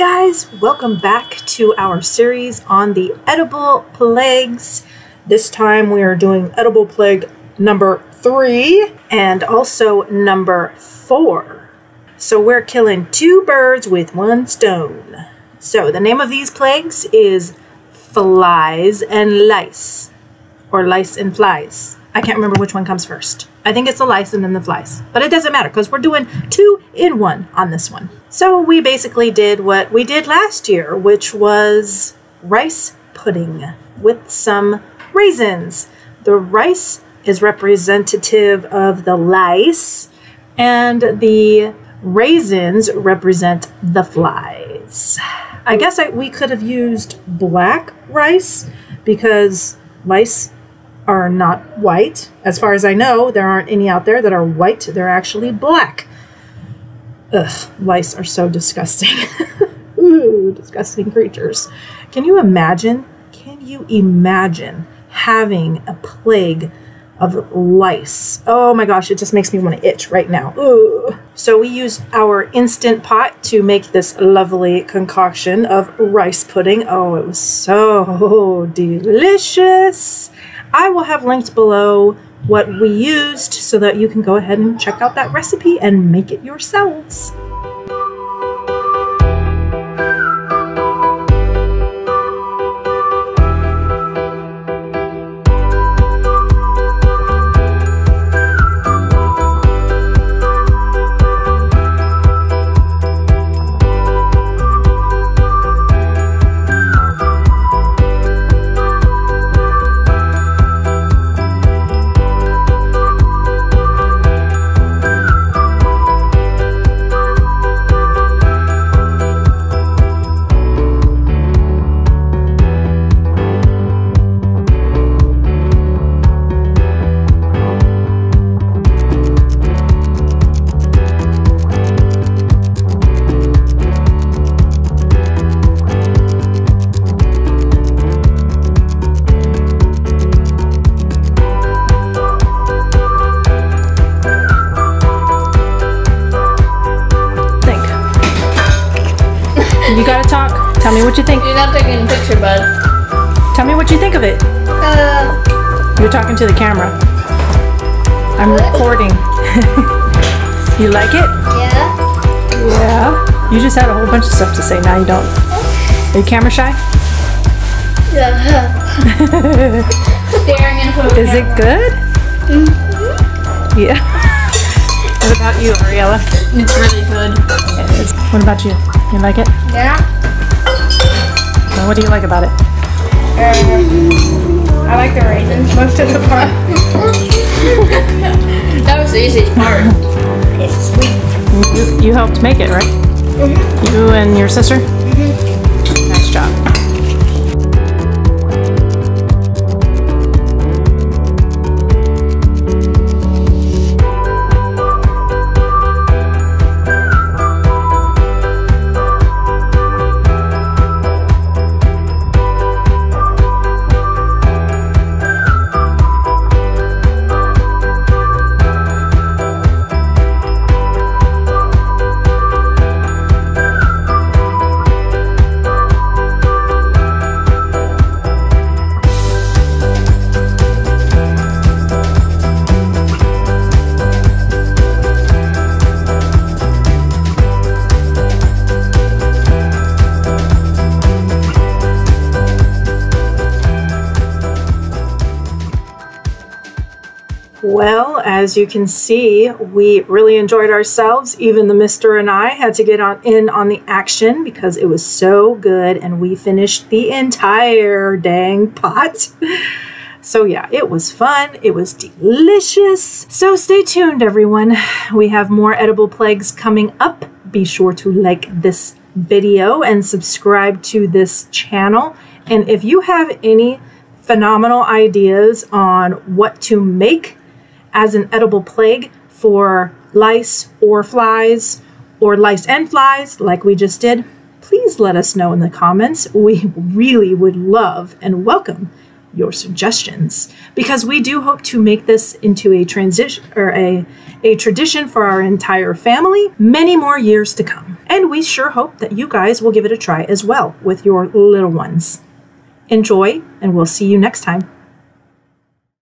guys, welcome back to our series on the edible plagues. This time we are doing edible plague number three and also number four. So we're killing two birds with one stone. So the name of these plagues is flies and lice, or lice and flies. I can't remember which one comes first. I think it's the lice and then the flies. But it doesn't matter because we're doing two in one on this one. So we basically did what we did last year, which was rice pudding with some raisins. The rice is representative of the lice, and the raisins represent the flies. I guess I, we could have used black rice because lice are not white. As far as I know, there aren't any out there that are white. They're actually black. Ugh, lice are so disgusting. Ooh, disgusting creatures. Can you imagine? Can you imagine having a plague of lice? Oh my gosh, it just makes me want to itch right now. Ooh. So we used our instant pot to make this lovely concoction of rice pudding. Oh, it was so delicious. I will have linked below what we used so that you can go ahead and check out that recipe and make it yourselves. You gotta talk. Tell me what you think. You're not taking a picture, bud. Tell me what you think of it. Uh, You're talking to the camera. I'm recording. you like it? yeah. Yeah. You just had a whole bunch of stuff to say. Now you don't. Are you camera shy? Yeah. Staring into a Is it good? Yeah. What about you, Ariella? It's really good. It is. What about you? You like it? Yeah. Well, what do you like about it? Uh, I like the raisins most of the part. that was the easiest part. It's sweet. You, you helped make it, right? Mm-hmm. You and your sister? Nice Well, as you can see, we really enjoyed ourselves. Even the Mister and I had to get on in on the action because it was so good, and we finished the entire dang pot. So yeah, it was fun. It was delicious. So stay tuned, everyone. We have more edible plagues coming up. Be sure to like this video and subscribe to this channel. And if you have any phenomenal ideas on what to make as an edible plague for lice or flies or lice and flies, like we just did, please let us know in the comments. We really would love and welcome your suggestions because we do hope to make this into a transition or a, a tradition for our entire family many more years to come. And we sure hope that you guys will give it a try as well with your little ones. Enjoy, and we'll see you next time.